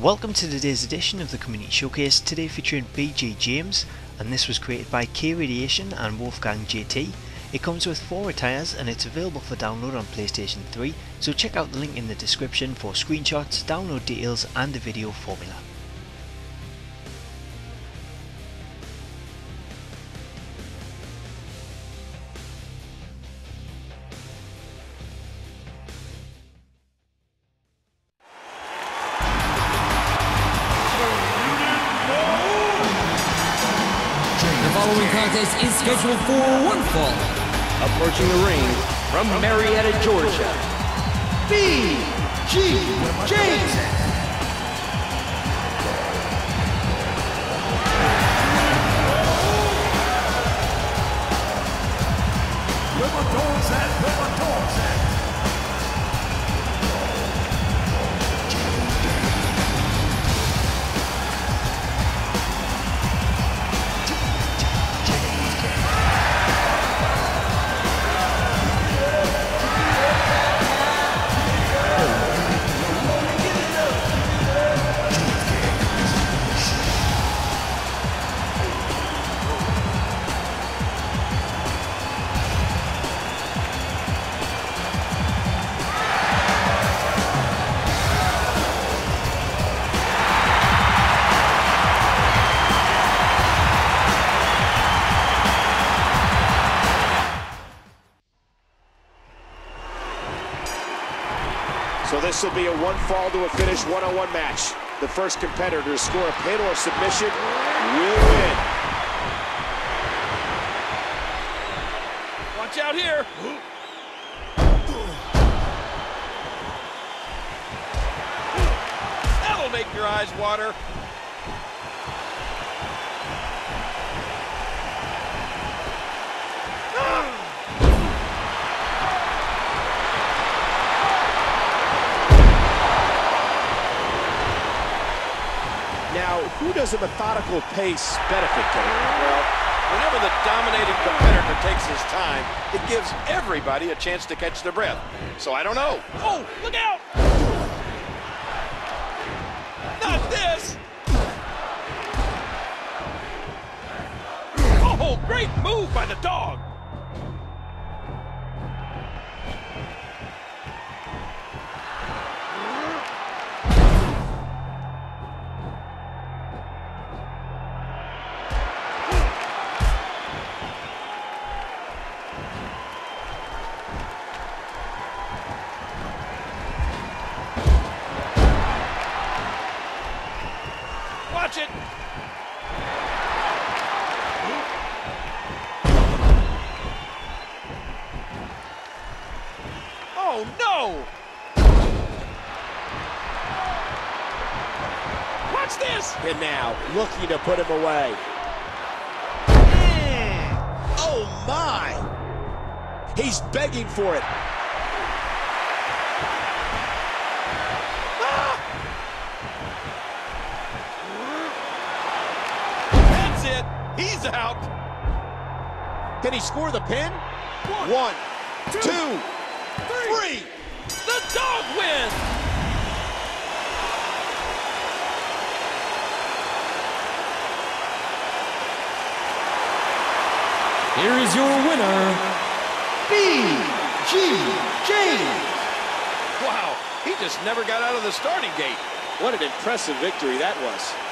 Welcome to today's edition of the Community Showcase, today featuring BG James, and this was created by K Radiation and Wolfgang JT. It comes with 4 attires and it's available for download on PlayStation 3, so check out the link in the description for screenshots, download details and the video formula. Following contest is scheduled for one fall. Approaching the ring from Marietta, Georgia, B.G. James. So this will be a one fall to a finish one-on-one match. The first competitor to score a pin or submission will win. Watch out here. That'll make your eyes water. Who does a methodical pace benefit, Kenny? Well, whenever the dominating competitor takes his time, it gives everybody a chance to catch their breath. So I don't know. Oh, look out! Not this! Oh, great move by the dog! Watch it! Oh, no! Watch this! And now, looking to put him away. Oh, my! He's begging for it. He's out! Can he score the pin? One, two, three. The dog wins! Here is your winner, B.G. James. Wow, he just never got out of the starting gate. What an impressive victory that was.